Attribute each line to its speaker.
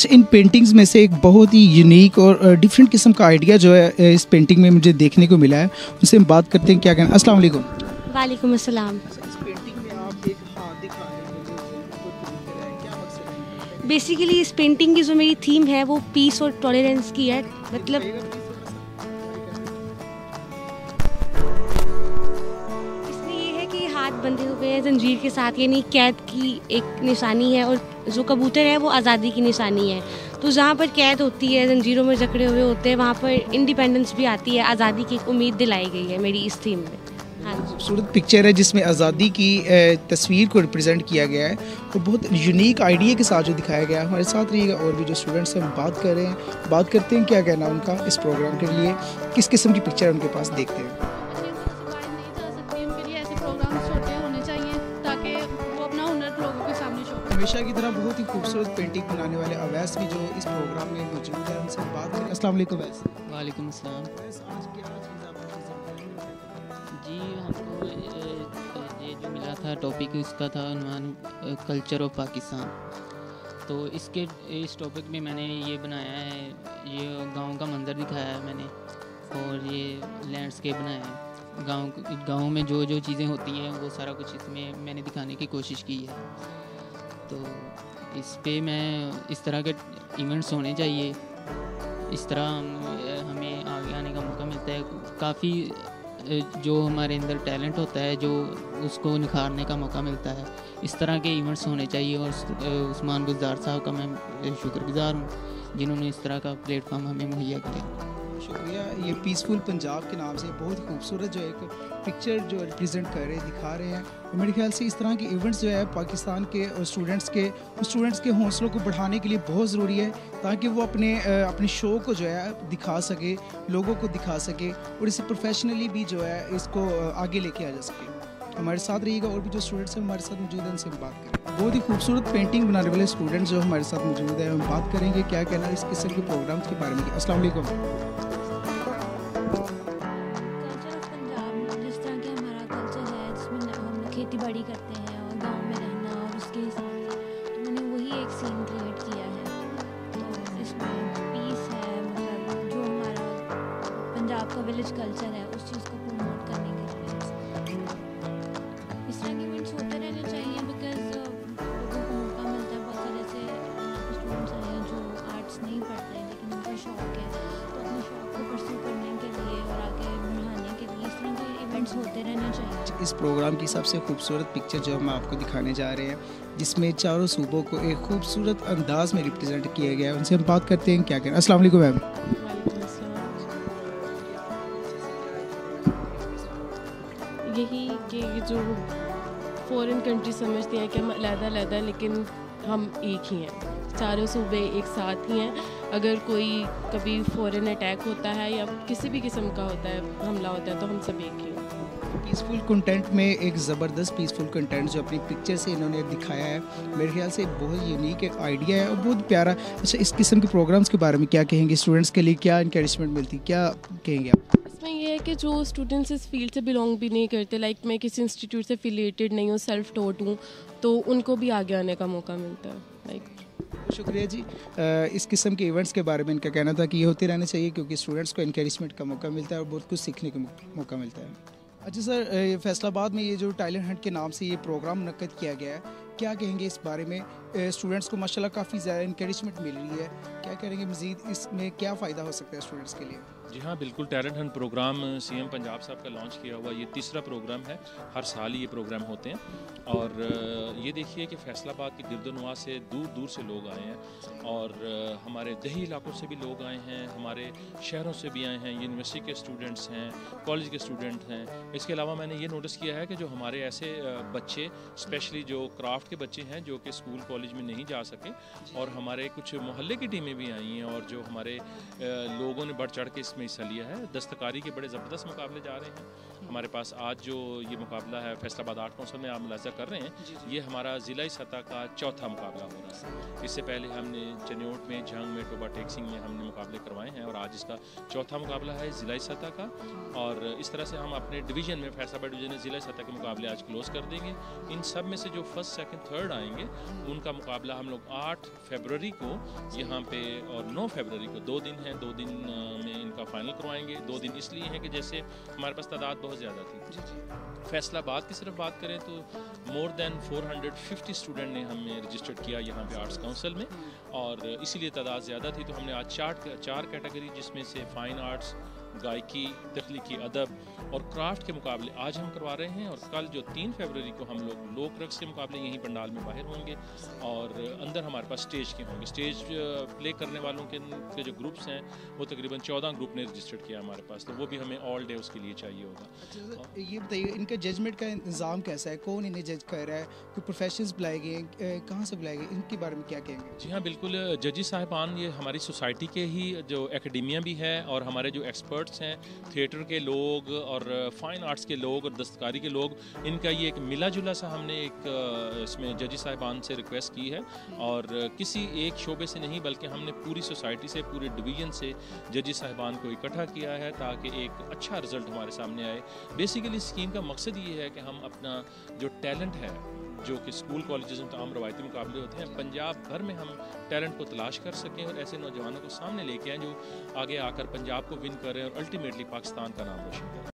Speaker 1: अच्छा इन पेंटिंग्स में से एक बहुत ही यूनिक और डिफरेंट किस्म का आइडिया जो है इस पेंटिंग में मुझे देखने को मिला है। उनसे हम बात करते हैं क्या कहना अस्सलाम वालेकुम।
Speaker 2: वालेकुम अस्सलाम। बेसिकली इस पेंटिंग की जो मेरी थीम है वो पीस और टॉलरेंस की है। मतलब बंधे हुए हैं, जंजीर के साथ, यानी कैद की एक निशानी है और जो कबूतर है वो आज़ादी की निशानी है। तो जहाँ पर कैद होती है, जंजीरों में जकड़े हुए होते हैं, वहाँ पर इंडिपेंडेंस भी आती है, आज़ादी की एक उम्मीद दिलाई गई है मेरी इस थीम में। हाँ
Speaker 1: खूबसूरत पिक्चर है जिसमें आज़ादी की तस्वीर को रिप्रेजेंट किया गया है और बहुत यूनिक आइडिया के साथ जो दिखाया गया है। हमारे साथ रहिएगा और भी जो स्टूडेंट्स हैं, हम बात कर रहे हैं। बात करते हैं, क्या कहना उनका इस प्रोग्राम के लिए? किस किस्म की पिक्चर उनके पास? देखते हैं। हमेशा की तरह बहुत ही खूबसूरत पेंटिंग बनाने वाले अवैस भी जो इस प्रोग्राम में मौजूद है उनसे बात करें। अस्सलाम वालेकुम अवैस।
Speaker 3: वालेकुम अस्सलाम। जी हमको ये जो मिला था टॉपिक इसका था अनुमान कल्चर ऑफ़ पाकिस्तान तो इसके इस टॉपिक में मैंने ये बनाया है ये गाँव का मंदिर दिखाया है मैंने और ये लैंडस्केप बनाया है। गाँव गाँव में जो जो चीज़ें होती हैं वो सारा कुछ इसमें मैंने दिखाने की कोशिश की है। तो इस पे मैं इस तरह के इवेंट्स होने चाहिए। इस तरह हम, हमें आगे आने का मौका मिलता है। काफ़ी जो हमारे अंदर टैलेंट होता है, जो उसको निखारने का मौका मिलता है, इस तरह के इवेंट्स होने चाहिए। और उस्मान गुजार साहब का मैं शुक्रगुजार हूँ, जिन्होंने इस तरह का प्लेटफॉर्म हमें मुहैया किया।
Speaker 1: शुक्रिया ये पीसफुल पंजाब के नाम से बहुत ही खूबसूरत जो एक पिक्चर जो रिप्रेजेंट कर रहे हैं, दिखा रहे हैं। मेरे ख्याल से इस तरह के इवेंट्स जो है, पाकिस्तान के और स्टूडेंट्स के स्टूडेंट्स के हौसलों को बढ़ाने के लिए बहुत ज़रूरी है, ताकि वो अपने अपने शो को जो है, दिखा सके, लोगों को दिखा सके, और इसे प्रोफेशनली भी जो है, इसको आगे लेके आ जा सके। हमारे साथ रहिएगा और भी जो स्टूडेंट्स हैं, हमारे साथ मौजूद हैं, उनसे हम बात करें। बहुत ही खूबसूरत पेंटिंग बनाने वाले स्टूडेंट्स जो हमारे साथ मौजूद हैं, हम बात करेंगे क्या कहना है इस किस्म के प्रोग्राम्स के बारे में। असल
Speaker 4: सीन क्रिएट किया है। तो इसमें पीस है मतलब जो हमारा पंजाब का विलेज कल्चर है, उस चीज़ को प्रमोट होते रहने चाहिए। इस
Speaker 1: प्रोग्राम की सबसे खूबसूरत पिक्चर जो हम आपको दिखाने जा रहे हैं जिसमें चारों सूबों को एक खूबसूरत अंदाज में रिप्रेजेंट किया गया है उनसे हम बात करते हैं क्या अस्सलाम वालेकुम मैम।
Speaker 5: यही कि जो फॉरेन कंट्री समझते हैं कि हम अलहदा अलहदा लेकिन हम एक ही हैं। चारों सूबे एक साथ ही हैं। अगर कोई कभी फॉरेन अटैक होता है या किसी भी किस्म का होता है हमला होता है तो हम सब एक ही
Speaker 1: पीसफुल कंटेंट में एक ज़बरदस्त पीसफुल कंटेंट जो अपनी पिक्चर से इन्होंने दिखाया है मेरे ख्याल से बहुत यूनिक एक आइडिया है और बहुत प्यारा। अच्छा इस किस्म के प्रोग्राम्स के बारे में क्या कहेंगे? स्टूडेंट्स के लिए क्या इंकरेजमेंट मिलती? क्या कहेंगे आप?
Speaker 5: इसमें ये है कि जो स्टूडेंट्स इस फ़ील्ड से बिलोंग भी नहीं करते लाइक मैं किसी इंस्टीट्यूट से फिलेटेड नहीं हूँ सेल्फ टोट हूँ तो उनको भी आगे आने का मौका मिलता है लाइक
Speaker 1: शुक्रिया जी। इस किस्म के इवेंट्स के बारे में इनका कहना था कि ये होते रहने चाहिए क्योंकि स्टूडेंट्स को इंकरेजमेंट का मौका मिलता है और बहुत कुछ सीखने का मौका मिलता है। अच्छा सर फैसलाबाद में ये जो टैलेंट हंट के नाम से ये प्रोग्राम मनकद किया गया है, क्या कहेंगे इस बारे में? स्टूडेंट्स को माशाल्लाह काफ़ी ज़्यादा इंकरेजमेंट मिल रही है। क्या कहेंगे मज़ीद? इसमें क्या फ़ायदा हो सकता है स्टूडेंट्स के लिए?
Speaker 6: जी हाँ बिल्कुल talent hunt programme CM Punjab साहब का लॉन्च किया हुआ ये तीसरा प्रोग्राम है। हर साल ये प्रोग्राम होते हैं। और ये देखिए कि फैसलाबाद के गिरदोनवा से दूर दूर से लोग आए हैं। और हमारे दही इलाकों से भी लोग आए हैं, हमारे शहरों से भी आए हैं यूनिवर्सिटी के स्टूडेंट्स हैं कॉलेज के स्टूडेंट हैं। इसके अलावा मैंने ये नोटिस किया है कि जो हमारे ऐसे बच्चे स्पेशली जो क्राफ्ट के बच्चे हैं, जो कि स्कूल कॉलेज में नहीं जा सके, और हमारे कुछ मोहल्ले की टीमें भी आई हैं, और जो हमारे लोगों ने बढ़ चढ़ के इसमें इसमें हिस्सा लिया है। दस्तकारी के बड़े ज़बरदस्त मुकाबले जा रहे हैं। हमारे पास आज जो ये मुकाबला है फैसलाबाद आर्ट काउंसिल में आप मुलाजा कर रहे हैं ये हमारा ज़िला सतह का चौथा मुकाबला हो रहा है। इससे पहले हमने चनियोट में झंग में टोबा टेक्सिंग में हमने मुकाबले करवाए हैं और आज इसका चौथा मुकाबला है ज़िला सतह का। और इस तरह से हम अपने डिवीज़न में फैसलाबाद डिवीज़न में ज़िला सतह के मुकाबले आज क्लोज़ कर देंगे। इन सब में से जो फ़र्स्ट सेकेंड थर्ड आएँगे उनका मुकाबला हम लोग आठ फेबररी को यहाँ पे और नौ फेबररी को दो दिन है दो दिन में इनका फाइनल करवाएँगे दो दिन इसलिए हैं कि जैसे हमारे पास तादाद बहुत ज़्यादा थी। जी जी। फैसलाबाद की सिर्फ़ बात करें तो मोर देन 450 स्टूडेंट ने हमें रजिस्टर्ड किया यहाँ पे आर्ट्स काउंसिल में और इसीलिए तादाद ज़्यादा थी। तो हमने आज चार चार कैटेगरी जिसमें से फ़ाइन आर्ट्स गायकी तख्लीकी अदब और क्राफ्ट के मुकाबले आज हम करवा रहे हैं और कल जो तीन फरवरी को हम लोग लोक रक्स के मुकाबले यहीं पंडाल में बाहर होंगे और अंदर हमारे पास स्टेज के होंगे। स्टेज प्ले करने वालों के, के जो ग्रुप्स हैं वो तकरीबन चौदह ग्रुप ने रजिस्टर्ड किया हमारे पास तो वो भी हमें ऑल डे उसके लिए चाहिए होगा।
Speaker 1: अच्छा, ये बताइए इनका जजमेंट का इंतज़ाम कैसा है? कौन इन्हें जज कर रहा है? कोई प्रोफेशन बुलाए गए कहाँ से बुलाए गए इनके बारे में क्या कहेंगे?
Speaker 6: जी हाँ बिल्कुल जजी साहिबान ये हमारी सोसाइटी के ही जो एकेडमिया भी है और हमारे जो एक्सपर्ट्स हैं, थिएटर के लोग और फाइन आर्ट्स के लोग और दस्तकारी के लोग। इनका ये एक मिला जुला सा हमने एक इसमें जजी साहिबान से रिक्वेस्ट की है और किसी एक शोबे से नहीं, बल्कि हमने पूरी सोसाइटी से, पूरे डिवीज़न से जजी साहिबान को इकट्ठा किया है ताकि एक अच्छा रिज़ल्ट हमारे सामने आए। बेसिकली स्कीम का मकसद ये है कि हम अपना जो टैलेंट है, जो कि स्कूल कॉलेज में तमाम रवायती मुकाबले होते हैं, पंजाब भर में हम टैलेंट को तलाश कर सकें और ऐसे नौजवानों को सामने लेके आएँ जो आगे आकर पंजाब को विन करें अल्टीमेटली पाकिस्तान का नाम रोशन करें।